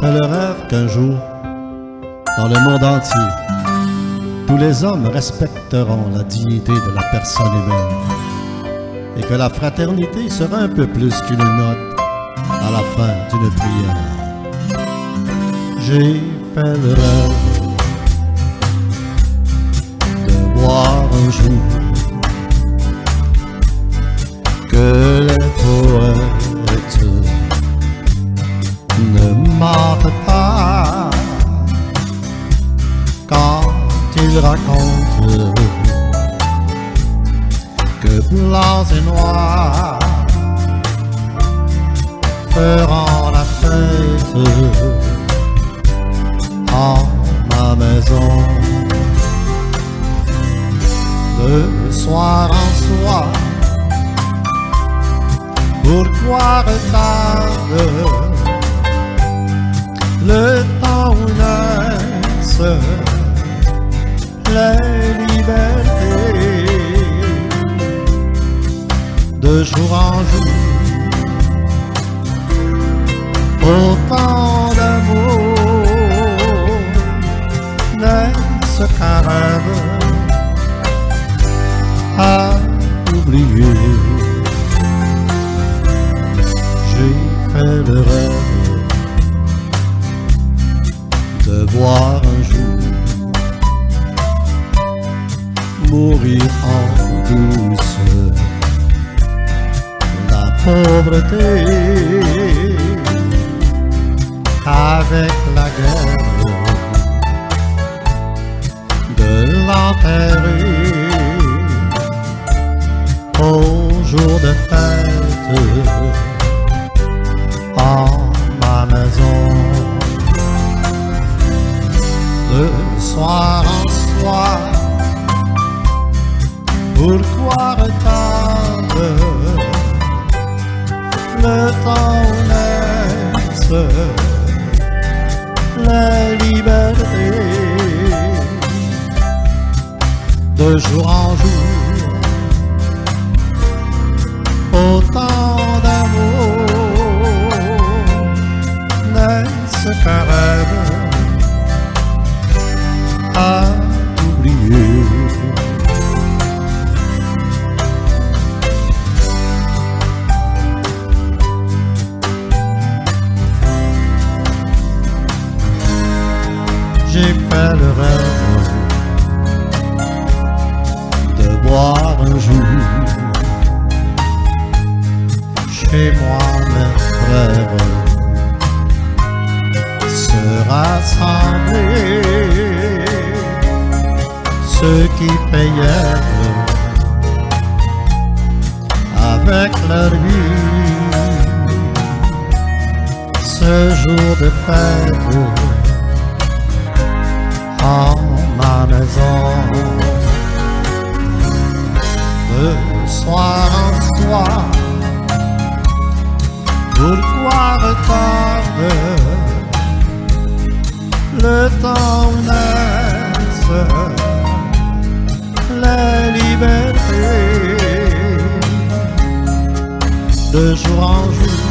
fait le rêve qu'un jour, dans le monde entier, tous les hommes respecteront la dignité de la personne humaine et que la fraternité sera un peu plus qu'une note à la fin d'une prière. J'ai fait le rêve de voir un jour quand ils racontent que blancs et noirs feront la fête en ma maison. De soir en soir pourquoi retarde le temps naissent les libertés de jour en jour autant mourir en douce la pauvreté avec la guerre de l'enterrer au jour de fête en ma maison. De soir en la liberté de jour en jour. Autant fait le rêve de boire un jour chez moi mes frères. Se rassembler ceux qui payèrent avec leur vie. Ce jour de fête de jour en jour